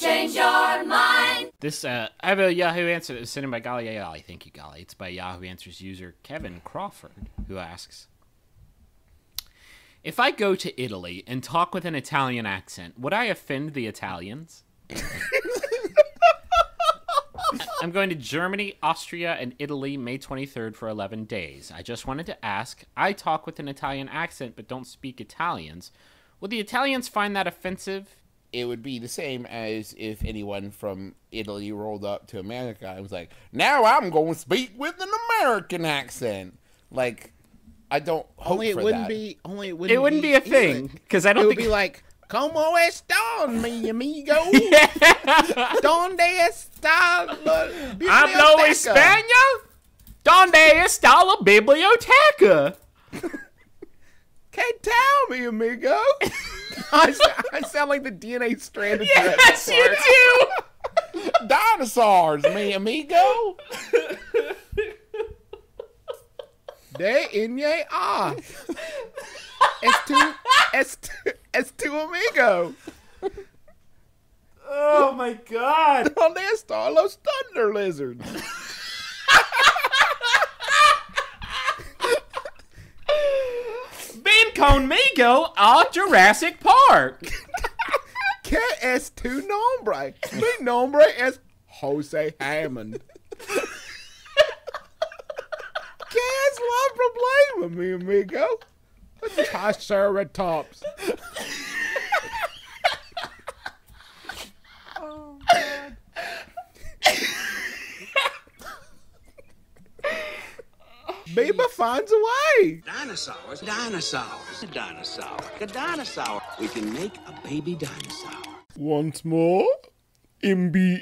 change your mind. This uh, I have a Yahoo answer that was sent in by Golly Golly. Thank you, Golly. It's by Yahoo Answers user Kevin Crawford, who asks. If I go to Italy and talk with an Italian accent, would I offend the Italians? I'm going to Germany, Austria, and Italy May 23rd for 11 days. I just wanted to ask I talk with an Italian accent but don't speak Italians. Would the Italians find that offensive? It would be the same as if anyone from Italy rolled up to America and was like, "Now I'm going to speak with an American accent." Like, I don't hope Only it for wouldn't that. be. Only it wouldn't. It wouldn't be a thing because I don't would think be like, "Como están, mi amigo? Donde está la Hablo biblioteca?" español? ¿Dónde está la biblioteca? Can't tell me, amigo. I, I sound like the DNA strand of Yes, you do. Dinosaurs, mi amigo. De inye a. Es tu, es tu, es tu amigo. Oh my god. Donde están los thunder lizards? Conmigo a Jurassic Park. Que es tu nombre? Mi nombre es Jose Hammond. ¿Qué es la problema, mi amigo? Triceratops. Biba finds a way. Dinosaurs, dinosaurs, a dinosaur, a dinosaur. We can make a baby dinosaur. Once more, mbmbam.com.